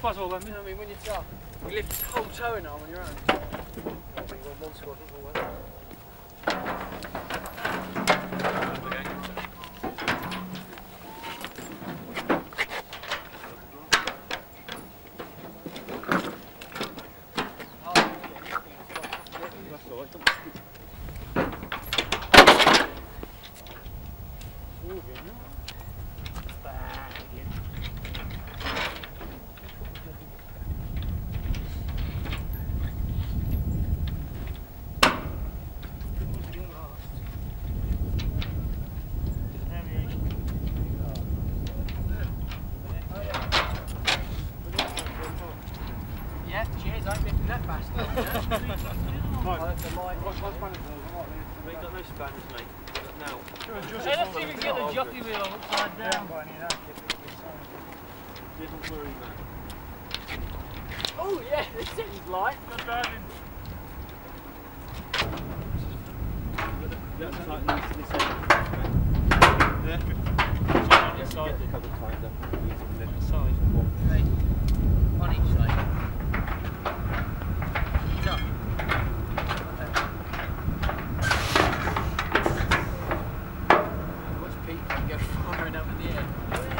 puzzle then, I mean, when you're tough, you lift your whole toe in arm on your own. One squad, I'd go far enough in the air.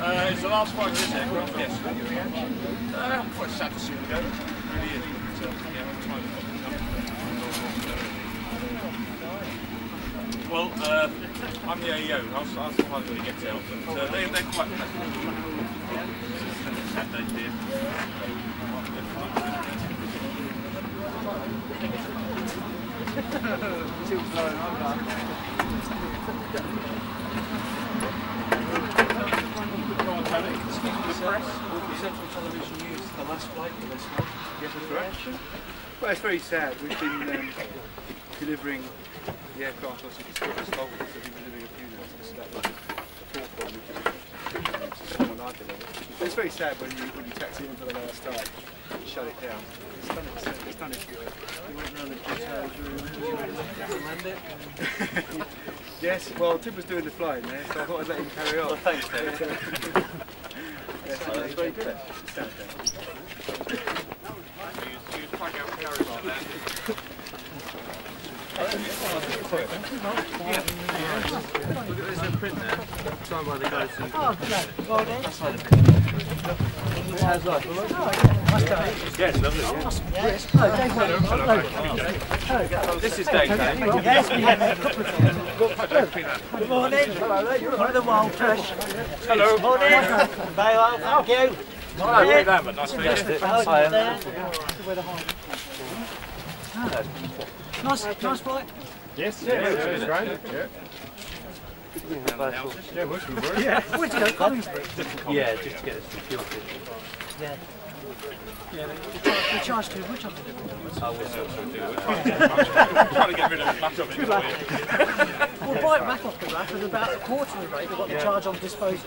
Uh, it's the last flight of this aircraft, yes. Uh, quite sad to see them go. Really is. But, uh, yeah, Well, uh, I'm the AEO. I'll, I'll surprise when he gets out. But uh, they, they're quite pleasant. Day here. Well, it's very sad. We've been um, delivering the aircraft, obviously, to Scottish Falcons. We've been delivering a few this is about the fourth one we've delivered. This is I delivered. But it's very sad when you, when you taxi in for the last time and shut it down. It's done its, it's done its good. We went round the details room, we went to land it. Yes, well, Tim was doing the flying there, so I thought I'd let him carry on. thanks, David. yes, it's very good. It's there. You, you plug out carriers like that. Look at there's a print there. Signed by the guys who. Oh, okay. Well then. How's life? Yes, lovely. Yes. Hello, This is Dave. Dave. Yes, we have a couple of times. Good morning. Hello there. You're one of the wild trash. Hello. Morning. Very well, thank you. Hello, Pete Lambert. Nice to meet you. Hi. Nice, nice flight. Yes, yeah, yeah, it's great. Yeah. Yeah. Go? Coventry. Yeah, just to get us security. Yeah. Yeah, they charge, too much on the I sort of do it. trying to get rid of the much of it. Well, buy it back off the rack at about a quarter of the rate of what they charge on disposals.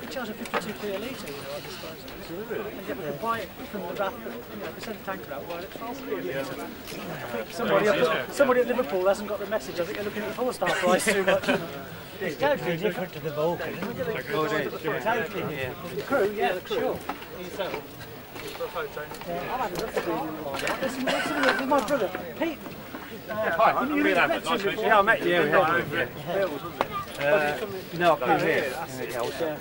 They charge a 52p a litre, you know, on disposals. Really? And yet we can buy it from the rack, you know, they send a tanker out, buy it at 12p a litre. Somebody, up, somebody at Liverpool hasn't got the message. I think they're looking at the four star price too much. It's totally different to the Vulcan. Oh, it is. Totally different. The crew, yeah, the crew. Sure. Yeah, I've a look at it. There's some- there's some- there's my brother, Pete. Hi, I'm Pete Lambert. Nice to meet you. Yeah, I met you. Yeah, yeah. Uh, no, I came here. Yeah, I was Yeah.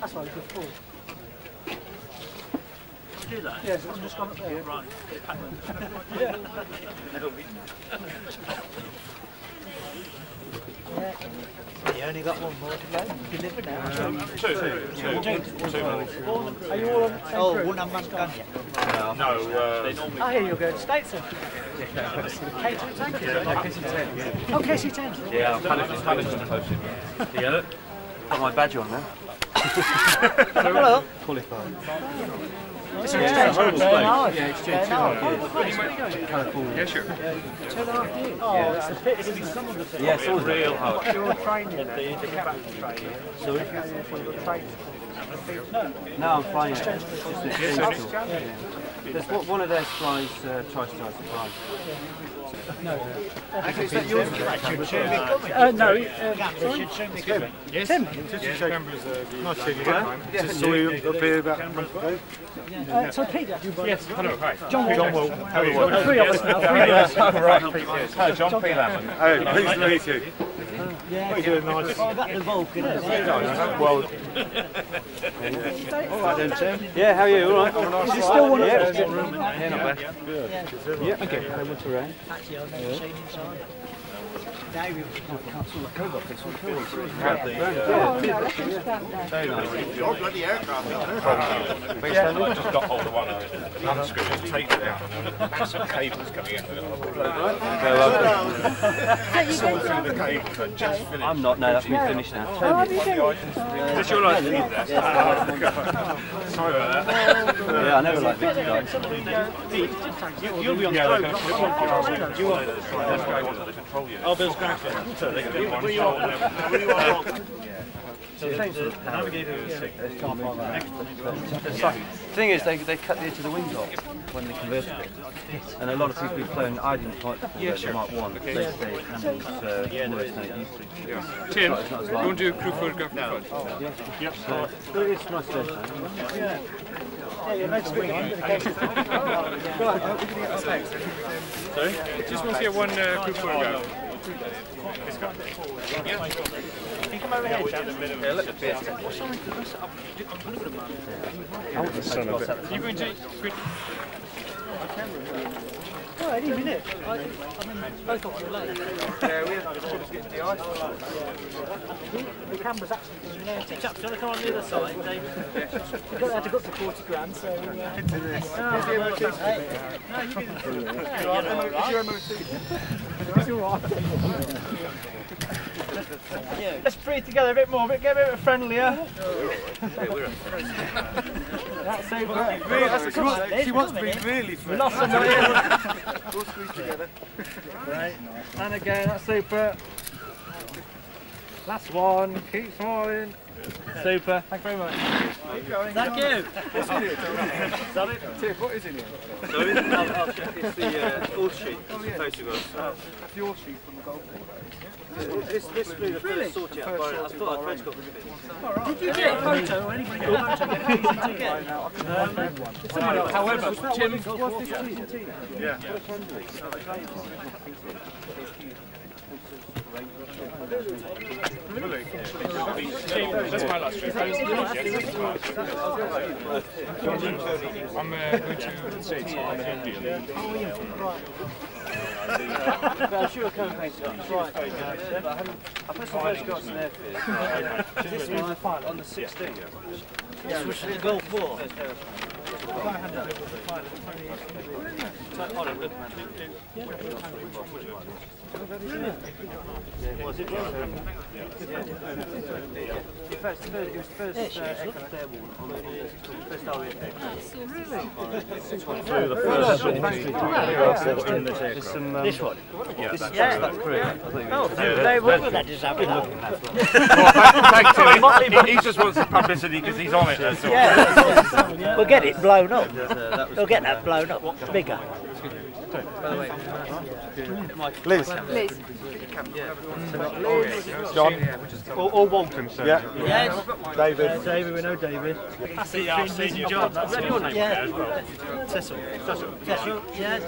That's why I was before. Do that? Yes, I'm just gone up there. Right. You only got one more to go. Deliver now. Two. Two. Two more. Are you all on the same oh, crew? one of them's gone yet. No, uh, I hear you're going to States then. K2 tank, is it? Oh, KC10. Yeah, I'm punished, punished and posted. You get it? Got my badge on now. Hello. Qualified. It's an exchange. horrible Very place. nice. Yeah, exchange Very two nice. and a half Oh, what place? Where are you going? California. yeah, sure. Two and a half years. Oh, it's the pit, isn't it? Some of the pit. Yeah, it's always real hard. You're training at the, the captain's training. Sorry? You're training. No, I'm flying it. It's just essential. Yeah. There's one one of those flies, uh, TriStar supply. Uh, no, uh, sorry? Yes. Tim. Just to check. Nice seeing you again. Just saw you up here about a month ago. Uh, so Peter. Yes. Hello. Hi. John John Wall. Will. How are you? Uh, three of us now. Three of us. Right. Hello, John P. Lambert. Hey, pleased to meet you. Yeah. Thank you. Nice. Oh, that the Vulcan. isn't it? Well, Yeah, how are you? All right? Is it still one of Yeah, those? Yeah, not bad. Yeah, okay. I went around. Actually, I've never seen inside. David. Very nice. I just got hold of one of it, unscrewed it, taped it out, and there were massive cables coming in. Saw through the cables and just finished. I'm not, no, that's me finished now. Is your life lead there? Sorry about that. Yeah, I never liked big guys. You'll be on the road. You are. Oh, Bill's grandson. So they can do one. So the same sort of navigator The thing is, they, they cut the edge of the wings off when they converted it. And a lot of people who've flown, I didn't quite convert the Mark 1, they say it handles uh, worse than it used to. Tim, It's not you want to do a crew photograph in front? But it's nice to Yeah, yeah, no swing in, but occasionally. Sorry? Just want to get one uh, crew photograph. Can you come over here, Chad? You? Going to... Oh, any minute. I, mean, both of them late. Yeah, we have to get the ice. The camera's actually doing there. Chaps, do you want to come on the other side, Dave? We've got to go up to 40 grand, so... Uh, no, you all right. Let's breathe together a bit more, get a bit friendlier. That's so great. Really, she wants, she wants to be really We lost somebody. We'll squeeze together. Right. And again, that's super. Last one. Keep smiling. Super. Thank you very much. Keep going. Thank you. What's in here? Tim, what is in here? Sorry? I'll, I'll check. It's the uh, old sheet, oh, photographs. Uh, That's your sheet from the golf ball. This, this flew the first sortie out, but I thought I'd photograph eh? it. Did you get a photo or anybody get a photo? Um, However, Tim, That's my last trip. I'm uh, going to it's on India. I'm sure I can paint it. Right. I put some photographs in there. This is on the 16th. Yeah, which is Gulf 4. Was it? In fact, it's the first, it was the first aircraft airborne on the first RAF There's some, um, this one? Yeah, this, that's, that's correct. Oh, They were with that disabled. Thanks, Tilly. He, he just wants the publicity because he's on it. That's all. Yeah. We'll get it blown up. we'll get that blown up. Bigger. By the way, Liz. Liz. John. All, all Walton, sir. Yeah. Yes. David. David, we know David. See, I've seen you. John. That's your name Yeah. as well. Cecil. Cecil. Yes.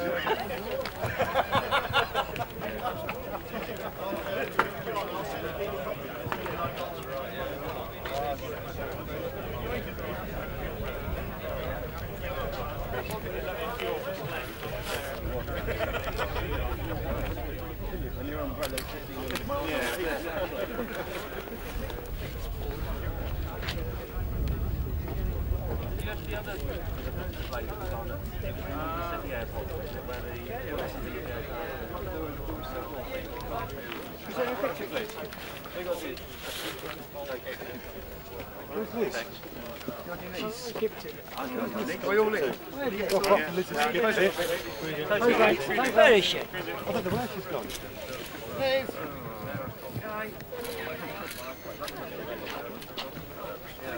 are you all in? Where is she?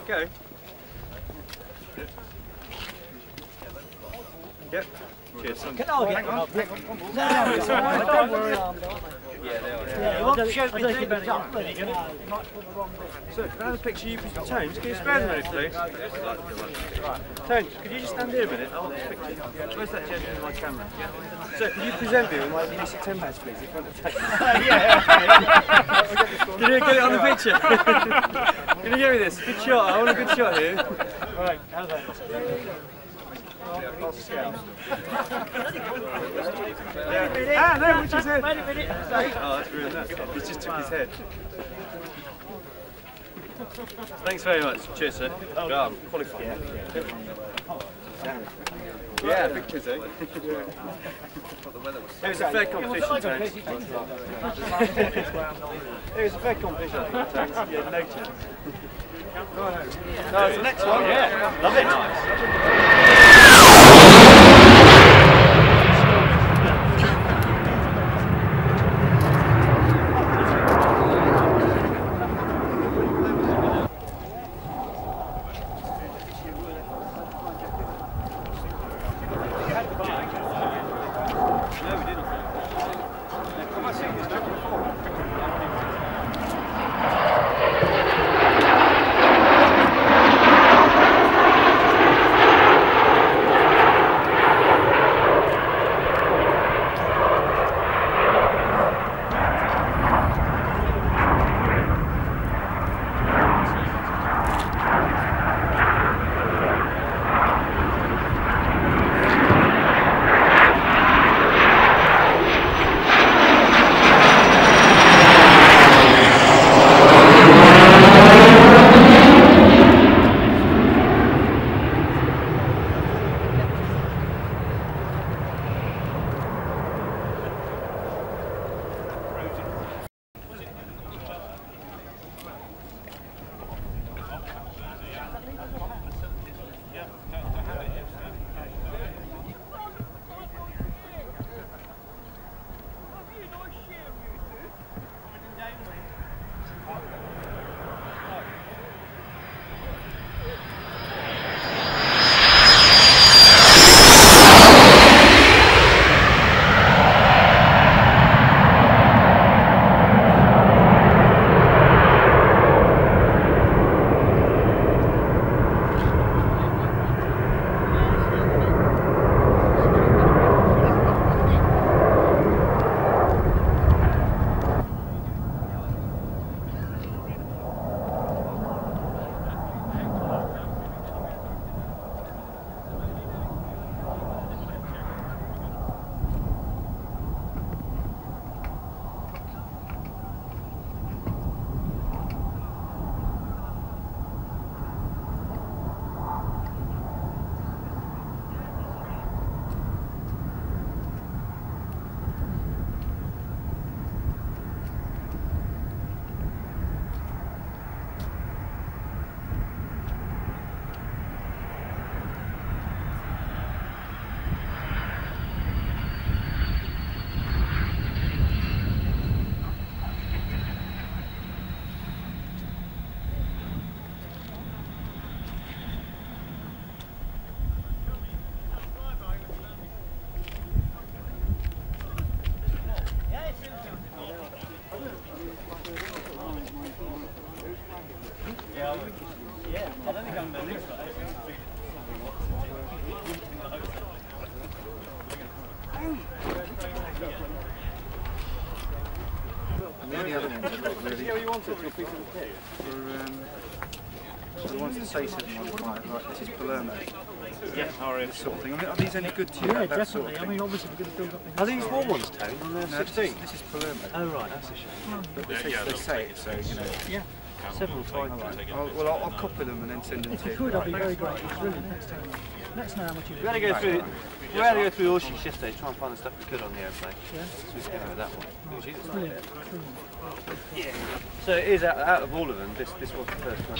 go. Yep. Cheers. Can I get one? No, no, it's all right. Don't worry. Yeah, they are. Yeah, you won't shoot me deep in the top. No, you might put the wrong bit. So, can I have a picture of you, Mr. Tones? Can you spare a minute, please? Tones, could you just stand here a minute? I want this picture. Where's that gentleman with my camera? So, can you present me with my music 10 badge, please, in front of the table? Can you get it on the picture? Can you give me this? Good shot. I want a good shot here. Right, how's that? Ah, no, which is it? Wait a minute. Oh, that's really nice. He just took his head. Thanks very much. Cheers, sir. Oh, I'm qualified. Yeah, big tizzy. It was a fair competition, Tones. It was a fair competition, I. Yeah, no chance. No, it's the next one. Yeah, love it. Um, the ones that say seven modified, right, this is Palermo. Yeah, sorry. This sort of thing. Are these any good to you? Yeah, that sort definitely. of I mean, obviously, we're going to build up. Are these warm ones? On the No, this is, 16? this is Palermo. Oh right, that's a shame. But they, Yeah, say, yeah, they say it, so, you know. Several times. I'll, well, I'll, I'll copy them and then send them If to you If you. could, I'd be very grateful. Brilliant. Next time. Let us know how much you We had to go through. We had to go through all sheets yesterday, try and find the stuff we could on the airplane. Yeah. So we came over that one. Oh, Jesus. Brilliant. brilliant. So it is out, out of all of them. This this was the first one.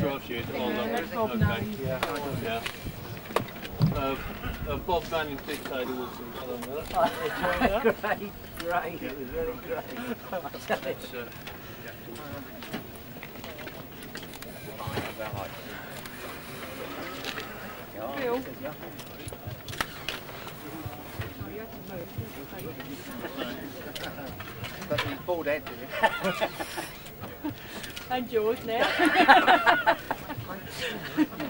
12 years old, okay. Yeah. Uh, Bob Manning dictated Wilson. great, great. It was very great. I tell you. It's, uh, But he's bald head, And George now.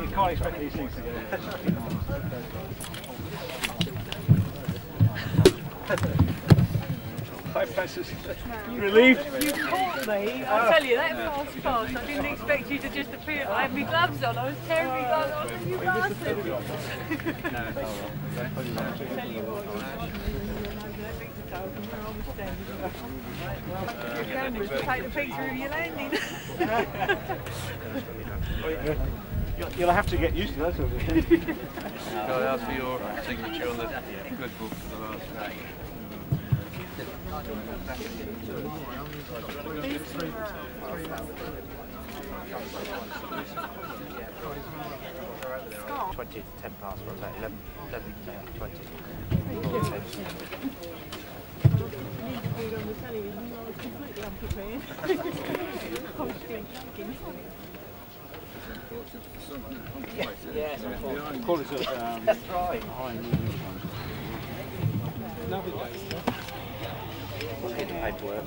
You can't expect these things to go. Relieved? You caught me. I ah. tell you, that fast fast. I didn't expect you to just appear. I had my gloves on. I was terribly gloves on. You bastard. I tell you what, you that picture told from where I was standing. Your cameras to take the picture of you landing. You'll, you'll have to get used to that sort of thing. Can I ask for your signature on the good book for the last Twenty to ten past, what was that? Eleven, eleven, twenty. I completely unprepared. Yes, um, that's right. get the paperwork.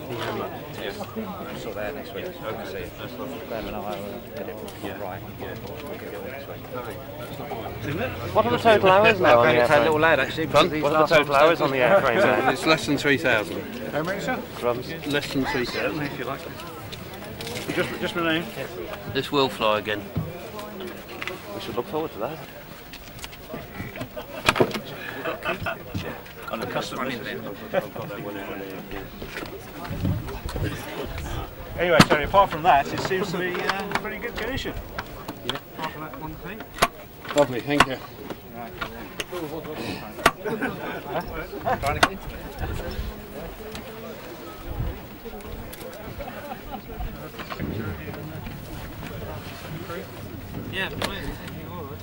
I'm sort there next week. Okay. See. Graham and I will get it right. Yeah. We'll get it next week. What are the total hours now on the It's a little lad actually. What are the total hours on the airframe now? It's less than 3,000. How many, sir? Drums. Less than 3,000. If you like. Just, just my name. This will fly again. We should look forward to that. On the custom Anyway, sorry, apart from that, it seems to be uh, pretty good condition. Apart from that one thing. Lovely, thank you. Yeah, please, if you would.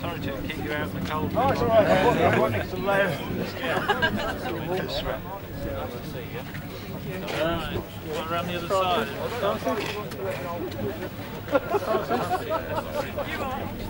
Sorry to keep you out in the cold. Oh, it's all right. I've got- I've got next to the layer. What around the other side?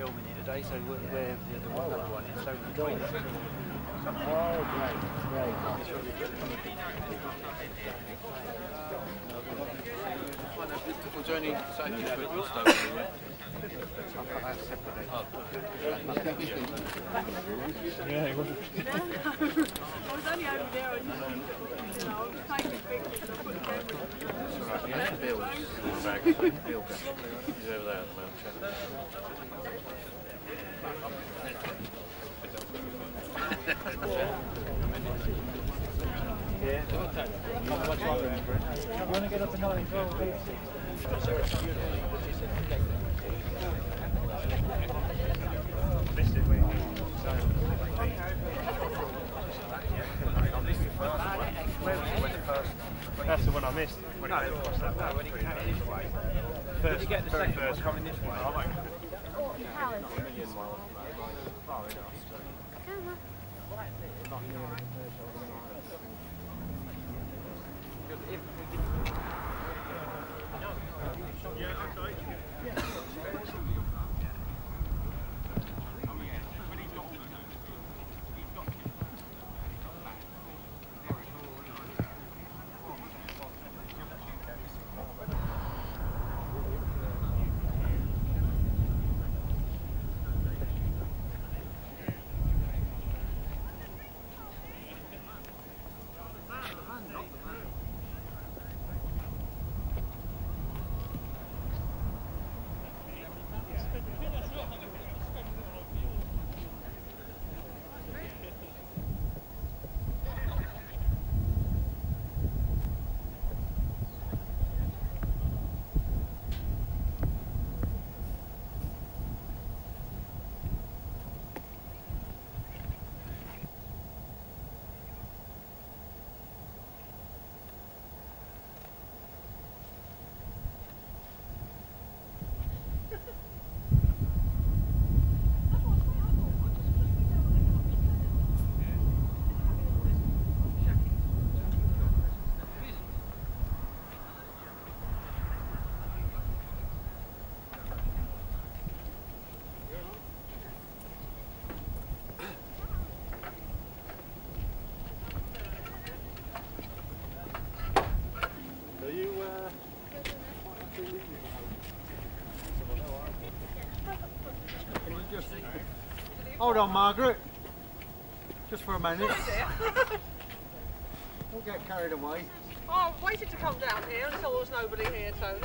filming it today, so we're, we're the other one, other one. So between us, Oh, great, great. Was there any safety equipment stowed anywhere? I was only over there and you know, I was taking pictures and I put the camera Bill's bag. Bill. He's over there at the moment. yeah. want to get up to nine, well, That's the one I missed. No, it that. When he came this way. First, Did get the second first coming this way? I won't. Hold on, Margaret. Just for a minute. Don't get carried away. Oh, I waited to come down here until there was nobody here, Tony.